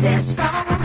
this song.